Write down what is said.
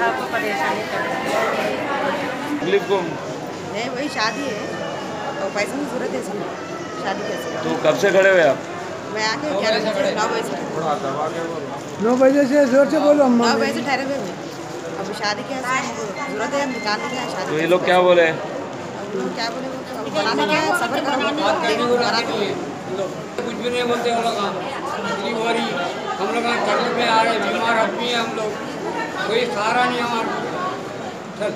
बैठा को परेशानी कर रहे हैं। नहीं वही शादी है। तो पैसे की ज़रूरत है इसमें। शादी कैसे तो कब से खड़े हुए आप? मैं आके ग्यारह बजे नौ बजे नौ बजे से ज़ोर से बोलो नौ बजे से ठहरे हुए अब शादी के ज़रूरत है हम निकाल देंगे तो शादी ये लोग क्या बोले? क्या बोले वो तो बनाने है करो। हैं कुछ भी नहीं बोलते लोग हम लोग यहाँ तकलीफ़ में आ रहे बीमार आदमी है हम लोग। कोई सहारा नहीं हमारा चल।